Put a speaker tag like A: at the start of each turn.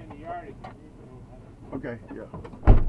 A: in the yard.
B: Okay, yeah.